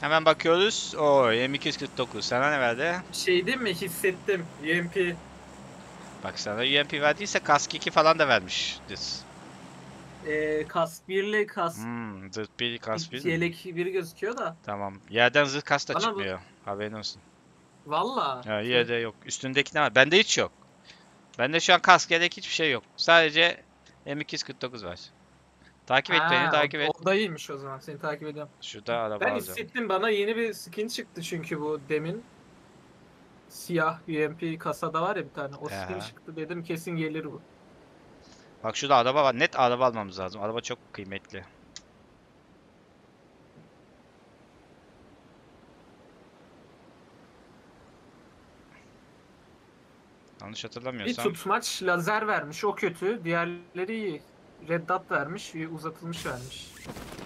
Hemen bakıyoruz. Oo M249. Sana ne verdi? Şey değil mi? Hissettim. UMP. Bak sana UMP verdiyse kask 2 falan da vermiş. Diz. Ee, kask 1 ile kask Hmm, zırt bir kask bir. yelek biri gözüküyor da. Tamam. Yerden zırh kask da Bana bu- çıkmıyor. Haberin olsun. Valla. Ya yerde yok. Üstündeki ne var? Bende hiç yok. Bende şu an kask yelek hiçbir şey yok. Sadece M249 var. Takip et beni, Ha, takip et. O dayıymış o zaman. Seni takip ediyorum. Şurada araba Ben alacağım. hissettim. Bana yeni bir skin çıktı çünkü bu demin. Siyah UMP kasada var ya bir tane. O skin Ya. çıktı. Dedim kesin gelir bu. Bak şurada araba var. Net araba almamız lazım. Araba çok kıymetli. Yanlış Bir hatırlamıyorsam. tutmaç lazer vermiş. O kötü. Diğerleri iyi. Red dot vermiş. Uzatılmış vermiş.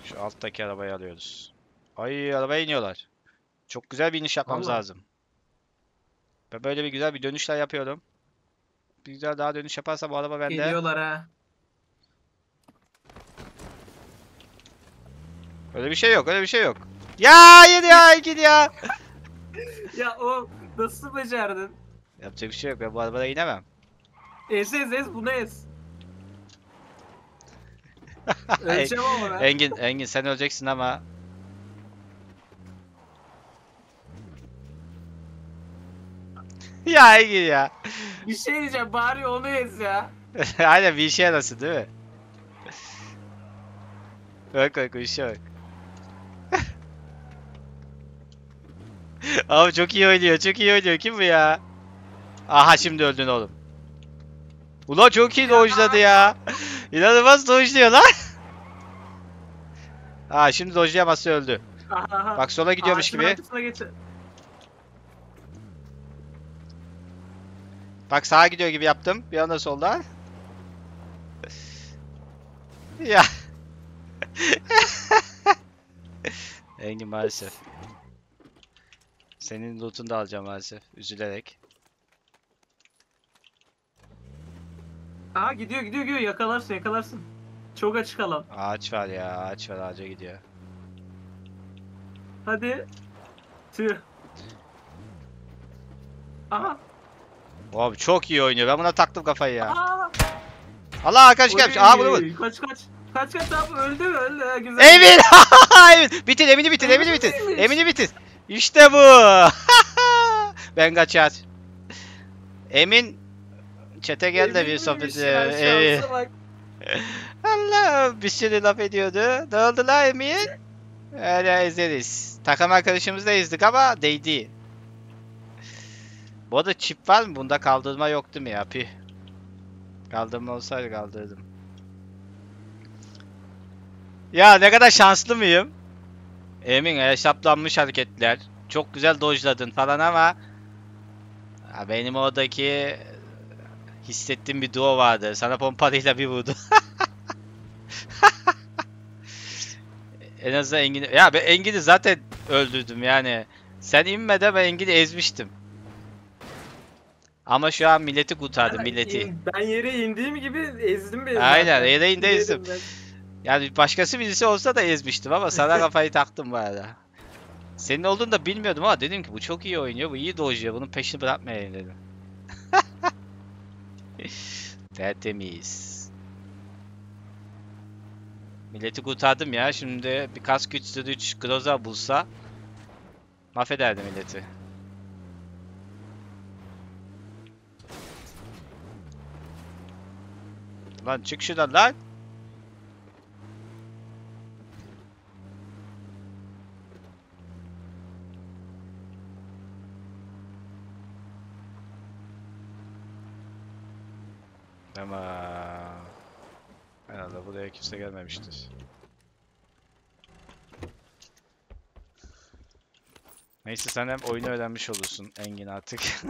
Şu alttaki arabayı alıyoruz. Ay arabaya iniyorlar. Çok güzel bir iniş yapmamız Vallahi. lazım. Ben böyle bir güzel bir dönüşler yapıyorum. Bir güzel daha dönüş yaparsa bu araba bende. Geliyorlar ha. Öyle bir şey yok, öyle bir şey yok. Ya yedi ya git ya. Ya o nasıl becerdin? Yapacak bir şey yok. Ben bu arabada inemem. Ez ez ez bunu ez. Öleceğim ama ben. Engin, Engin sen öleceksin ama. ya Engin ya. Bir şey diyeceğim bari onu ez ya. Aynen bir işe yarasın değil mi? Bak bak bu işe bak. Abi çok iyi oynuyor, çok iyi oynuyor. Kim bu ya? Aha şimdi öldün oğlum. Ulan çok iyi dojladı ya. İnanılmaz dojluyor lan. Ha şimdi dojlayamazsa öldü. Aha. Bak sola gidiyormuş gibi. Bak sağa gidiyor gibi yaptım. Bir anda solda. ya. Engin maalesef. Senin loot'unu da alacağım maalesef. Üzülerek. Aha gidiyor gidiyor gidiyor yakalarsın yakalarsın. Çok açık alan. Ağaç var ya. Ağaç var. Ağaca gidiyor. Hadi. Tüh. Aha. Abi çok iyi oynuyor. Ben buna taktım kafayı ya. Aa. Allah arkadaş gelmiş. Aa bunu vur. Kaç kaç. Kaç kaç abi öldü öldü ha, güzel. Emin! Emin! Bitir, Emin'i bitir, Emin'i Emin bitir. neymiş? Emin'i bitir. İşte bu. ben kaçar. Emin çete gel de bir sohbet Evet. şansa bak. Allah bir sürü laf ediyordu. Ne oldu la Emin? Öyle ezeriz. Takım arkadaşımız da ezdik ama değdi. Bu arada çip var mı? Bunda kaldırma yok değil mi ya? Pih. Kaldırma olsaydı kaldırdım. Ya ne kadar şanslı mıyım? Emin hesaplanmış hareketler. Çok güzel dojladın falan ama ya benim oradaki hissettiğim bir duo vardı. Sana pompalıyla bir vurdu. en azından Engin'i... Ya ben Engin'i zaten öldürdüm yani. Sen inmeden ben Engin'i ezmiştim. Ama şu an milleti kurtardım milleti. Ben yere indiğim gibi ezdim beni. Aynen, yere indi, ezdim. ben. Yani başkası birisi olsa da ezmiştim ama sana kafayı taktım bu arada. Senin olduğunu da bilmiyordum ama dedim ki bu çok iyi oynuyor, bu iyi dojluyor, bunun peşini bırakmayayım dedim. Tertemiz. Milleti kurtardım ya, şimdi bir kask 3 3 Groza bulsa mahvederdi milleti. Lan çık şuradan lan. Tamam. Herhalde buraya gelmemiştir. Neyse sen hem oyunu öğrenmiş olursun Engin artık.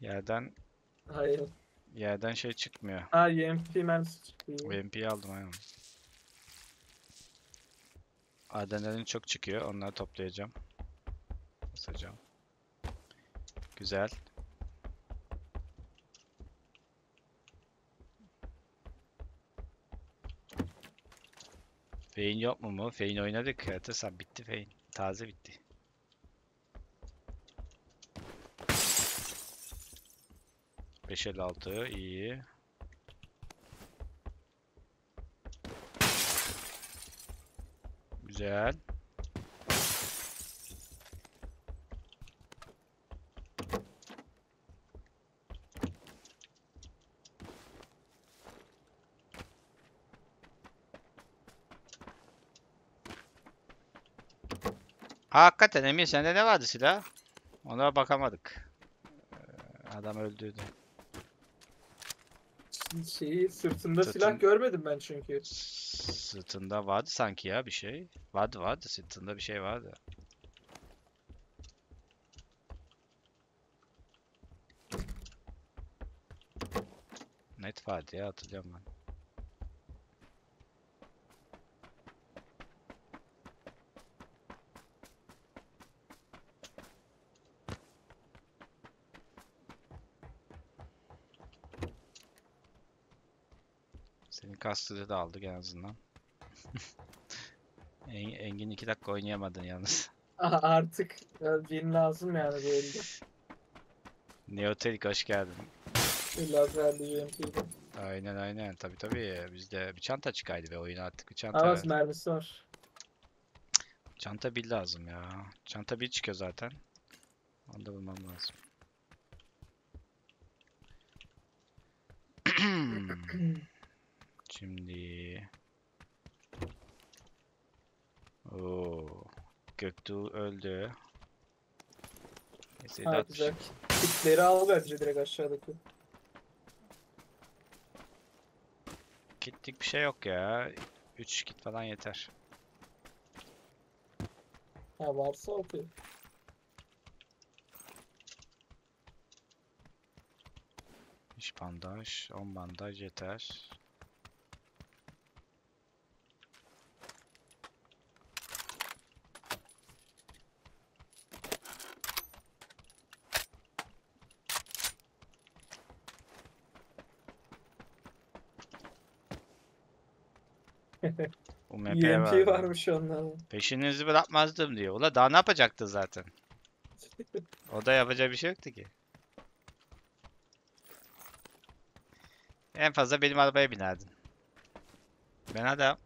yerden Hayır. yerden şey çıkmıyor. Ha UMP mermisi çıktı. UMP'yi aldım aynen. Adrenalin çok çıkıyor. Onları toplayacağım. Basacağım. Güzel. Fein yok mu mu? Fein oynadık. Hatırsan bitti Fein. Taze bitti. Beş elli altı iyi. Güzel. Hakikaten Emir sende ne vardı silah? Ona bakamadık. Ee, Adam öldürdü. Şeyi sırtında Sırtın- silah görmedim ben çünkü. Sırtında vardı sanki ya bir şey. Vardı vardı sırtında bir şey vardı. Net vardı ya hatırlıyorum ben. Senin kastırı da aldık en azından. En- Engin 2 dakika oynayamadın yalnız. Aha, artık bin lazım yani böyle. Neotelik hoş geldin. İlla verdi UMP'de. Aynen aynen tabi tabi bizde bir çanta çıkaydı ve oyuna attık bir çanta verdi. mermisi var. Çanta bir lazım ya. Çanta bir çıkıyor zaten. Onu da bulmam lazım. Şimdi Oo. Göktuğ öldü. Neyse, Ha Sedat- güzel. Kitleri al bence direkt aşağıdaki. Kitlik bir şey yok ya. 3 kit falan yeter. Ha varsa okey. İş bandaj, 10 bandaj yeter. UMP UMP var. varmış onların. Peşinizi bırakmazdım diyor. Ula daha ne yapacaktı zaten? O da yapacağı bir şey yoktu ki. En fazla benim arabaya binerdin. Ben adam.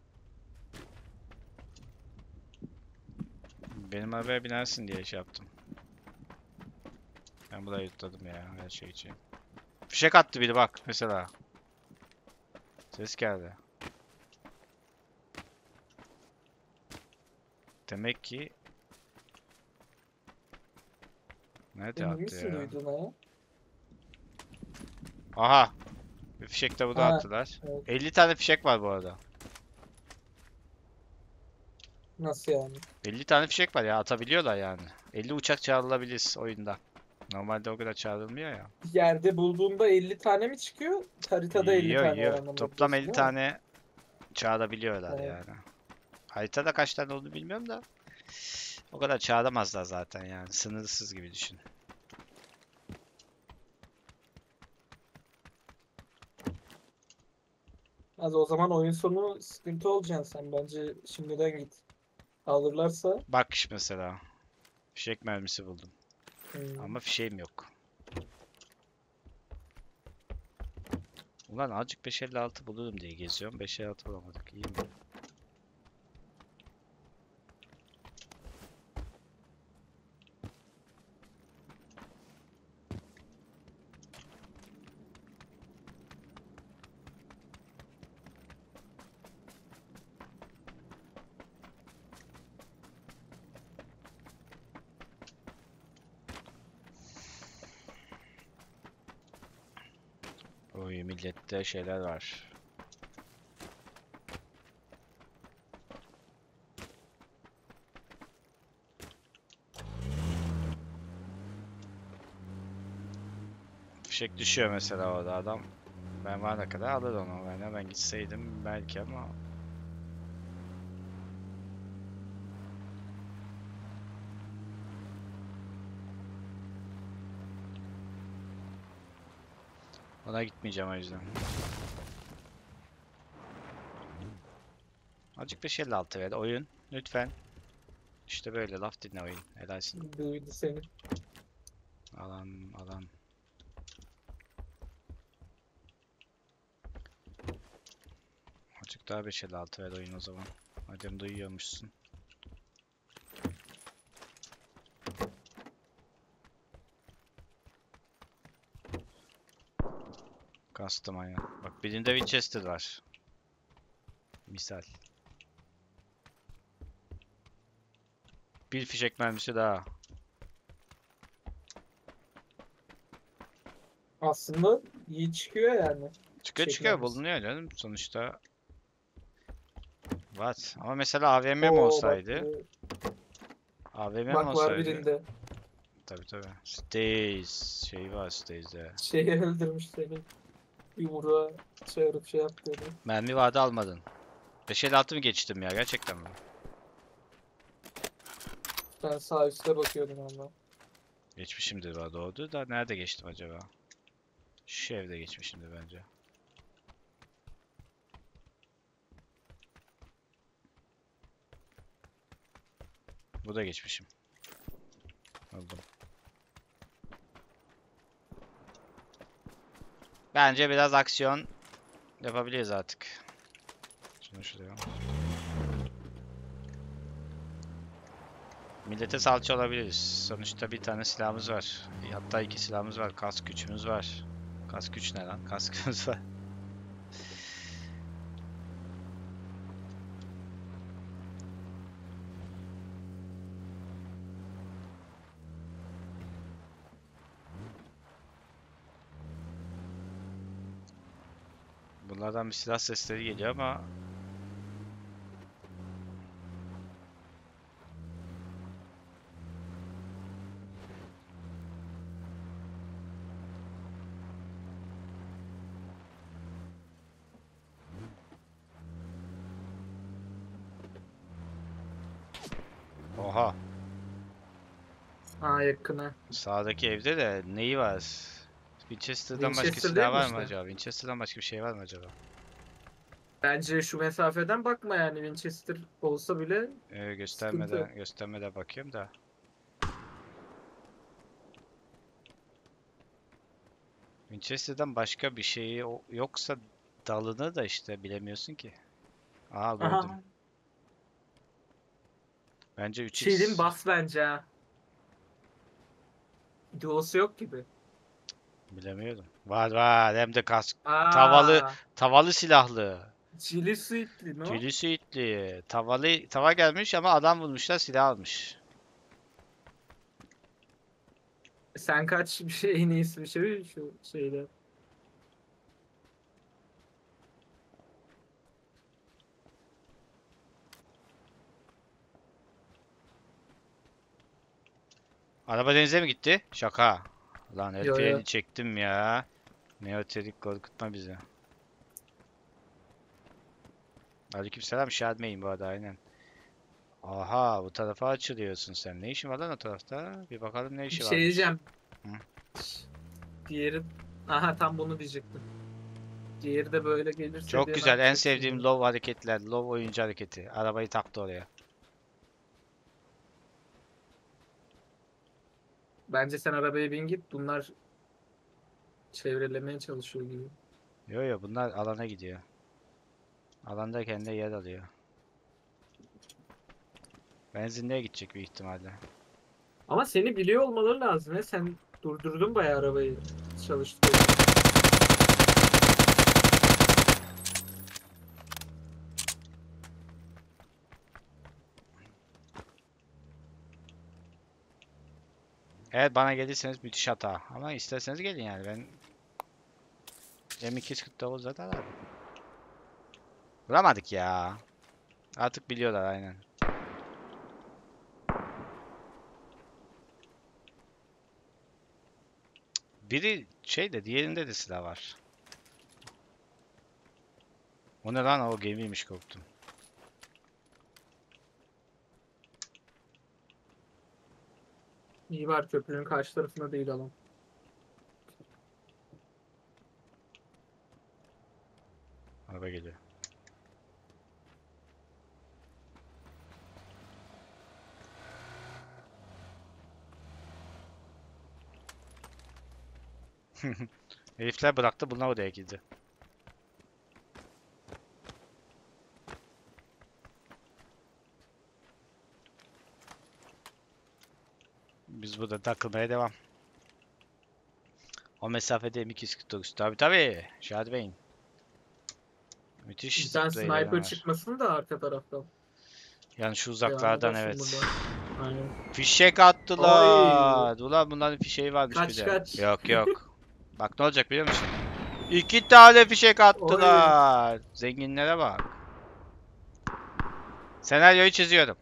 Benim arabaya binersin diye şey yaptım. Ben burayı yutladım ya her şey için. Fişek attı biri bak mesela. Ses geldi. Demek ki Nerede attı ya? duydun ha? Aha. Bir fişek de burada Ha, attılar. evet. 50 tane fişek var bu arada. Nasıl yani? 50 tane fişek var ya atabiliyorlar yani. 50 uçak çağrılabilir oyunda. Normalde o kadar çağrılmıyor ya. Yerde bulduğunda 50 tane mi çıkıyor? Haritada 50 Yiyor, tane yiyor. var anlamında Toplam diyorsun 50 değil mi? tane çağırabiliyorlar Evet. yani. Haritada kaç tane olduğunu bilmiyorum da. O kadar çağıramazlar zaten yani. Sınırsız gibi düşün. Az o zaman oyun sonu sıkıntı olacaksın sen. Bence şimdiden git. Alırlarsa Bak mesela. Fişek mermisi buldum. hmm, Ama fişeğim yok. Ulan azıcık 556 bulurum diye geziyorum. 556 bulamadık. İyi mi? Oy millette şeyler var. Fişek düşüyor mesela orada adam. Ben var ne kadar alır onu. Ben hemen gitseydim belki ama ona gitmeyeceğim o yüzden. Azıcık 556 ver oyun. Lütfen. İşte böyle laf dinle oyun. Helalsin. Duydu seni. Alan alan. Azıcık daha 556 ver oyun o zaman. Madem duyuyormuşsun. Custom aynen. Bak birinde Winchester var. Misal. Bir fişek mermisi daha. Aslında iyi çıkıyor yani. Çıkıyor Fişek çıkıyor mermisi. bulunuyor canım sonuçta. Var. Ama mesela AVM mi Oo, bak olsaydı? bu- AVM mi Bak var olsaydı? birinde. Tabii tabii. Stays. Şey var Stays'de. Şeyi öldürmüş seni. Yumruğa çağırıp şey yaptı. Mermi vardı almadın. 556 mı geçtim ya gerçekten mi? Ben sağ üstte bakıyordum ama. Geçmişimdir var doğru da nerede geçtim acaba? Şu evde geçmişimdir bence. Bu da geçmişim. Aldım. Bence biraz aksiyon yapabiliriz artık. Şunu şuraya. Millete salça olabiliriz. Sonuçta bir tane silahımız var. Hatta iki silahımız var. Kask gücümüz var. Kask güç ne lan? Kaskımız var. Bunlardan bir silah sesleri geliyor ama Oha. Ha yakına. Sağdaki evde de neyi var? Winchester'dan başka Winchester silah var mı işte? acaba? Winchester'dan başka bir şey var mı acaba? Bence şu mesafeden bakma yani Winchester olsa bile Ee, göstermeden Sıkıntı. göstermeden bakıyorum da. Winchester'dan başka bir şeyi o- yoksa dalını da işte bilemiyorsun ki. Aha gördüm. Aha. Bence 3x. Şey değil mi? Bas bence ha. Duosu yok gibi. Bilemiyorum. Var var hem de kask. Aa, Tavalı- Tavalı silahlı. Chili suitli mi o? Tülü suitli. Tavalı tava gelmiş ama adam vurmuşlar silah almış. Sen kaç bir şey en iyisi bir şey şu şeyde. Araba denize mi gitti? Şaka. Lan el Yo, yo. freni çektim ya. Neoterik korkutma bizi. Aleykümselam Şadmeyim bu arada aynen. Aha bu tarafa açılıyorsun sen. Ne işin var lan o tarafta? Bir bakalım ne Bir işi şey varmış. diyeceğim. Hı. Diğeri Aha tam bunu diyecektim. Diğeri de böyle gelirse Çok diye güzel. En sevdiğim low hareketler. Low oyuncu hareketi. Arabayı taktı oraya. Bence sen arabaya bin git. Bunlar çevrelemeye çalışıyor gibi. Yo yo bunlar alana gidiyor. Alanda kendi yer alıyor. Benzinliğe gidecek büyük ihtimalle. Ama seni biliyor olmaları lazım ya. Sen durdurdun bayağı arabayı çalıştı. Evet bana gelirseniz müthiş hata. Ama isterseniz gelin yani ben M249 zaten abi. Vuramadık ya. Artık biliyorlar aynen. Biri şey de diğerinde de silah var. O ne lan o gemiymiş korktum. İyi var köprünün karşı tarafında değil alan. Araba geliyor. Herifler bıraktı bunlar oraya gitti. Biz burada takılmaya devam. O mesafede M249. Tabi tabi. Şadi Bey'in. Müthiş var. sniper çıkmasın da arka taraftan. Yani şu uzaklardan olsun evet. Aynen. Fişek attılar. Ulan bunların fişeği varmış Kaç, bir de. kaç. Yok yok. Bak ne olacak biliyor musun? İki tane fişek attılar. Zenginlere bak. Senaryoyu çiziyorum.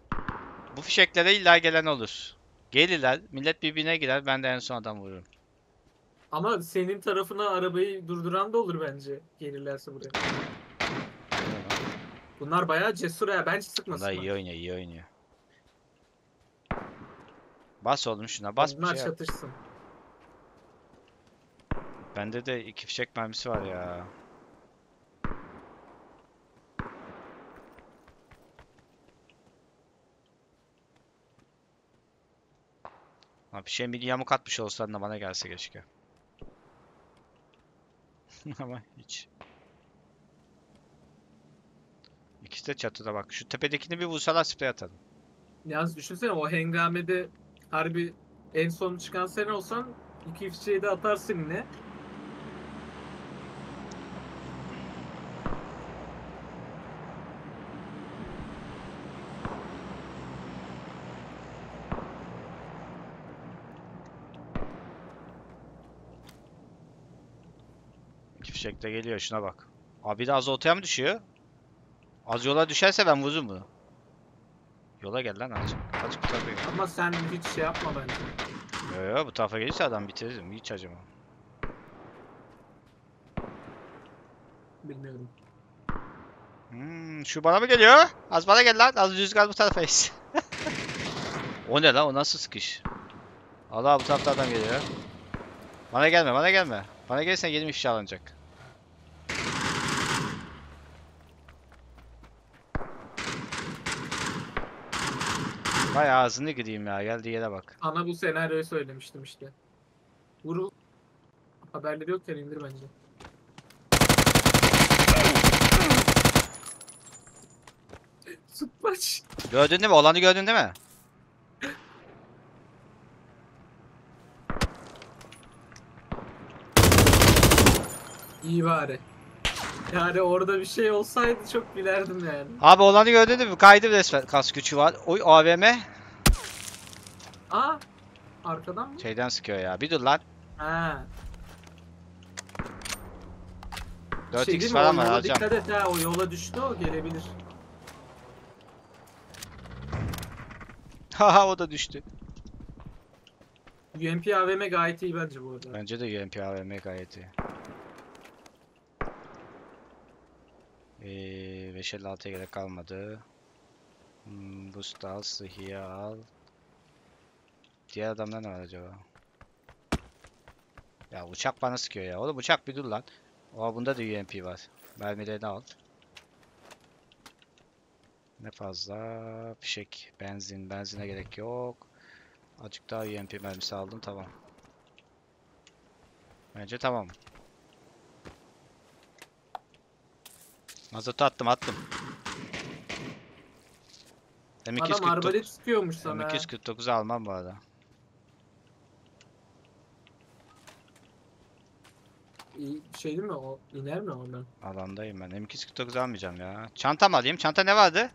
Bu fişeklere illa gelen olur. Gelirler, millet birbirine girer, ben de en son adam vururum. Ama senin tarafına arabayı durduran da olur bence gelirlerse buraya. Bunlar bayağı cesur ya. Bence sıkmasınlar. Bunlar iyi oynuyor, iyi oynuyor. Bas oğlum şuna, bas bir Bunlar şey yap. çatışsın. Bende de iki fişek mermisi var ya. Ha bir şey bir yamuk atmış olsan da bana gelse keşke. Ama hiç. İkisi de çatıda bak. Şu tepedekini bir vursalar sprey atalım. Yalnız düşünsene o hengamede harbi en son çıkan sen olsan iki fişeği de atarsın yine. De geliyor şuna bak. Abi de az ortaya mı düşüyor? Az yola düşerse ben vururum bunu. Yola gel lan azıcık. Azıcık bu tarafa gel. Ama sen hiç şey yapma bence. Yo yo bu tarafa gelirse adam bitiririm. Hiç acımam. Bilmiyorum. Hmm, şu bana mı geliyor? Az bana gel lan. Az rüzgar bu tarafa es. o ne lan? O nasıl sıkış? Allah bu tarafta adam geliyor. Bana gelme, bana gelme. Bana gelirsen yedim ifşa Vay ağzını gideyim ya. Geldiği yere bak. Sana bu senaryoyu söylemiştim işte. Vuru haberleri yokken indir bence. Sıkmaç. Gördün değil mi? Olanı gördün değil mi? İyi bari. Yani orada bir şey olsaydı çok gülerdim yani. Abi olanı gördün mi? Kaydı resmen. Kas gücü var. Oy AVM. Aa! Arkadan mı? Şeyden sıkıyor ya. Bir dur lan. Ha. 4x Şey değil mi? falan O var yola alacağım. Dikkat et ha o yola düştü o gelebilir. Haha o da düştü. UMP AVM gayet iyi bence bu arada. Bence de UMP AVM gayet iyi. Ee, 556'ya gerek kalmadı. Hmm, boost al, sıhhiye al. Diğer adamlar ne var acaba? Ya uçak bana sıkıyor ya. Oğlum uçak bir dur lan. Oha bunda da UMP var. Mermilerini al. Ne fazla fişek, benzin, benzine gerek yok. Azıcık daha UMP mermisi aldım tamam. Bence tamam. Mazotu attım attım. Adam M249 arbalet sıkıyormuş sana. ha. M249'u almam bu arada. İyi, şey değil mi o? iner mi oradan? Alandayım ben. M249 almayacağım ya. Çantam alayım. Çanta ne vardı?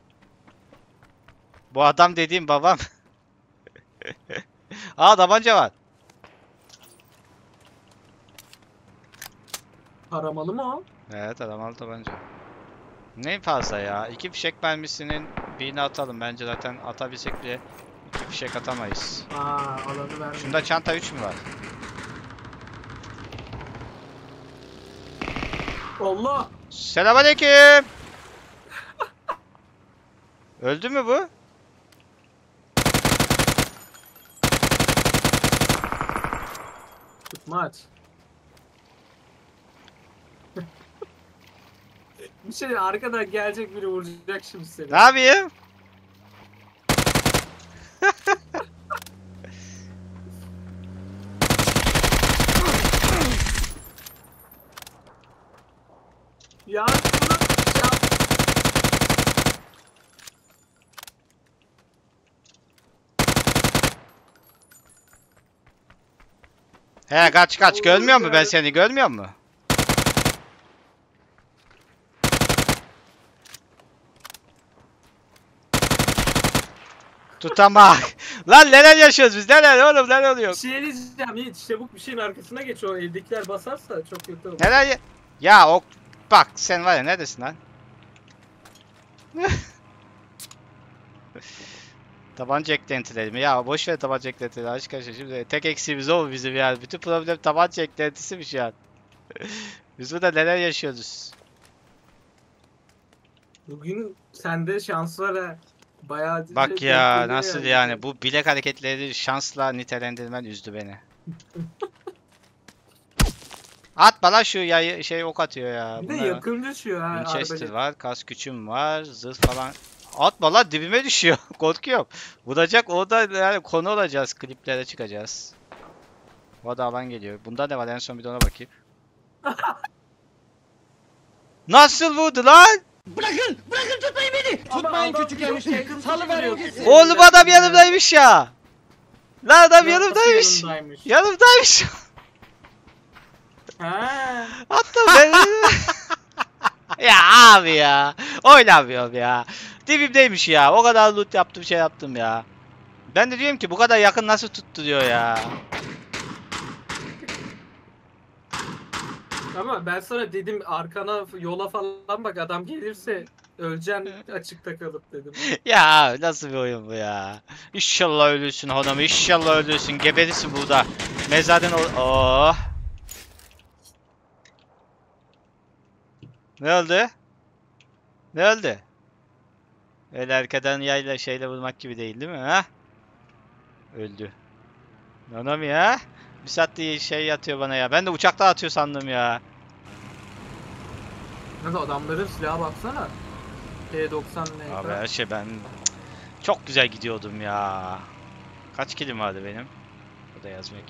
Bu adam dediğim babam. Aa tabanca var. Taramalı mı o? Evet adam aldı tabanca. Ne fazla ya. İki fişek mermisinin birini atalım. Bence zaten atabilsek bile iki fişek atamayız. Aa alanı vermiyor. Şunda çanta 3 mü var? Allah! Selamünaleyküm. Öldü mü bu? Tutmaç. Bir şey arkadan gelecek biri vuracak şimdi seni. Ne yapayım? ya He kaç kaç görmüyor mu ben seni görmüyor mu? Tutamak. Lan neler yaşıyoruz biz neler oğlum neler oluyor? bir şey diyeceğim Yiğit çabuk bir şeyin arkasına geç o evdekiler basarsa çok kötü olur. Neler ya? Ya o bak sen var ya neredesin lan? tabanca eklentileri mi? Ya boş ver tabanca eklentileri aşk aşkına şimdi tek eksiğimiz o mu bizim yani? Bütün problem tabanca eklentisi mi şu an? Biz burada neler yaşıyoruz? Bugün sende şans var ha. Bayağı Bak ya nasıl yani bu bilek hareketleri şansla nitelendirmen üzdü beni. At bana şu yayı şey ok atıyor ya. Bir de bunlar- yakın düşüyor ha. Winchester arbelet. var, kas küçüm var, zırh falan. Atma lan dibime düşüyor. Korkuyorum. Vuracak o da yani konu olacağız. Kliplere çıkacağız. O da alan geliyor. Bunda ne var en son bir de ona bakayım. Nasıl vurdu lan? Bırakın! Bırakın tutmayın beni! Adam küçük enişte. yakın Salıverin gitsin. Oğlum adam yanımdaymış ya. Lan adam yanımdaymış. Yanımdaymış. Ha. Hatta ben... ya abi ya. Oynamıyorum ya. Dibimdeymiş ya. O kadar loot yaptım şey yaptım ya. Ben de diyorum ki bu kadar yakın nasıl tuttu diyor ya. Ama ben sana dedim arkana yola falan bak adam gelirse öleceksin açıkta kalıp dedim. ya nasıl bir oyun bu ya. İnşallah ölürsün hanım. İnşallah ölürsün. Geberirsin burada. Mezardan ol... Oh. Ne oldu? Ne oldu? Öyle arkadan yayla şeyle vurmak gibi değil değil mi ha? Öldü. Anam ya. Bir saattir şey yatıyor bana ya. Ben de uçakta atıyor sandım ya. Nasıl adamların silaha baksana. T90 ne? Abi her şey ben çok güzel gidiyordum ya. Kaç kilim vardı benim? Bu da yazmak.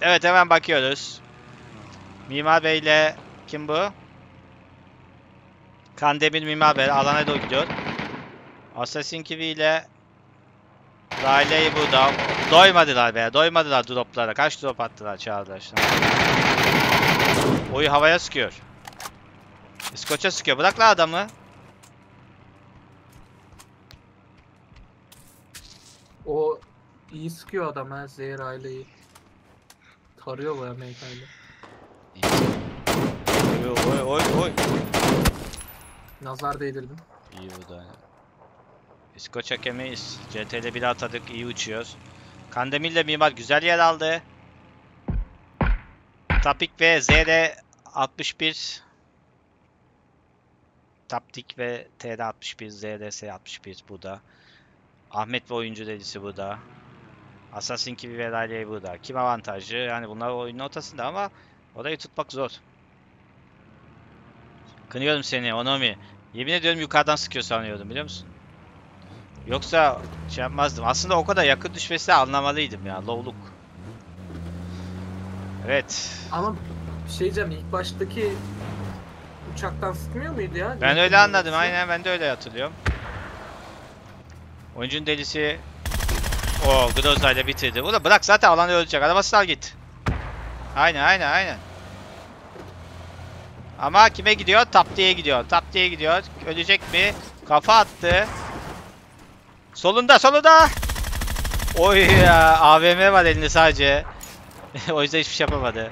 Evet hemen bakıyoruz. Mimar Bey ile kim bu? Kandemir Mimar Bey alana doğru gidiyor. Assassin Kiwi ile Riley burada. Doymadılar be. Doymadılar droplara. Kaç drop attılar çağdaşlar. Oyu havaya sıkıyor. İskoç'a sıkıyor. Bırak la adamı. O iyi sıkıyor adam ha Zehir aileyi. Tarıyor bu MK'yle. Oy oy oy. Nazar değdirdim. İyi bu da. İskoç hakemeyiz. CT'de bile atadık. iyi uçuyoruz. Kandemir'le Mimar güzel yer aldı. Tapik ve ZR 61 Taptik ve TR 61 ZRS 61 bu da. Ahmet ve oyuncu delisi bu da. Assassin gibi ve Riley bu da. Kim avantajlı? Yani bunlar oyunun ortasında ama orayı tutmak zor. Kınıyorum seni Onomi. Yemin ediyorum yukarıdan sıkıyor sanıyordum biliyor musun? Yoksa şey yapmazdım. Aslında o kadar yakın düşmesi anlamalıydım ya. Lowluk. Evet. Ama bir şey diyeceğim ilk baştaki uçaktan sıkmıyor muydu ya? Ben öyle anladım. Aynen ben de öyle hatırlıyorum. Oyuncunun delisi o Groza ile bitirdi. Da bırak zaten alanı ölecek. Arabası al git. Aynen aynen aynen. Ama kime gidiyor? Tap diye gidiyor. Tap diye gidiyor. Ölecek mi? Kafa attı. Solunda solunda. Oy ya AVM var elinde sadece. o yüzden hiçbir şey yapamadı.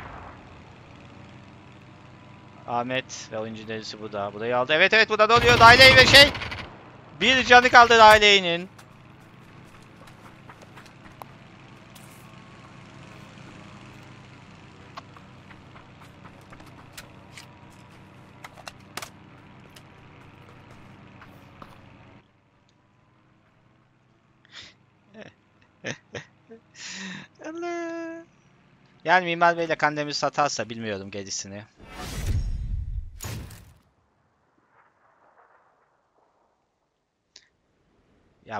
Ahmet ve oyuncu delisi bu da. Burayı aldı. Evet evet burada da oluyor. Dailey ve şey. Bir canı kaldı Dailey'nin. Yani Mimar Bey ile Kandemir satarsa bilmiyorum gerisini.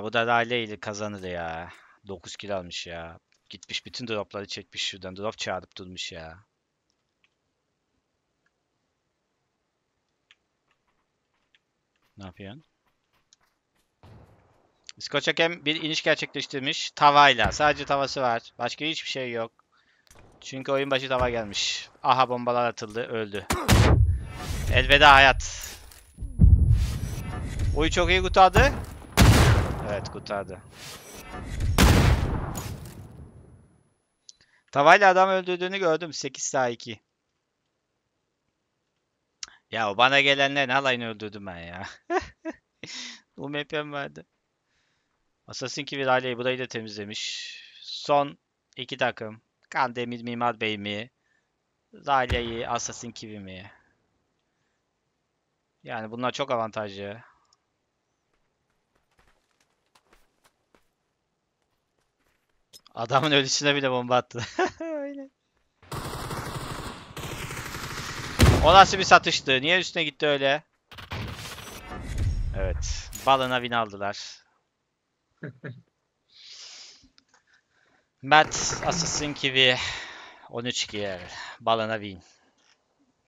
Bu da Riley ile kazanır ya. 9 kill almış ya. Gitmiş bütün dropları çekmiş şuradan. Drop çağırıp durmuş ya. Ne yapıyorsun? İskoçakem bir iniş gerçekleştirmiş tavayla. Sadece tavası var. Başka hiçbir şey yok. Çünkü oyun başı tava gelmiş. Aha bombalar atıldı. Öldü. Elveda hayat. Oyu çok iyi kurtardı. Evet kurtardı. Tavayla adam öldürdüğünü gördüm. 8 sağ 2. Ya bana gelenlerin alayını öldürdüm ben ya. UMP'm vardı. Assassin Creed aileyi burayı da temizlemiş. Son iki takım. Kandemir Mimar Bey mi? Zalia'yı Assassin Creed mi? Yani bunlar çok avantajlı. Adamın ölüsüne bile bomba attı. Öyle. O nasıl bir satıştı? Niye üstüne gitti öyle? Evet. Balına win aldılar. Mert Assassin Kiwi 13 giyer. Balına win.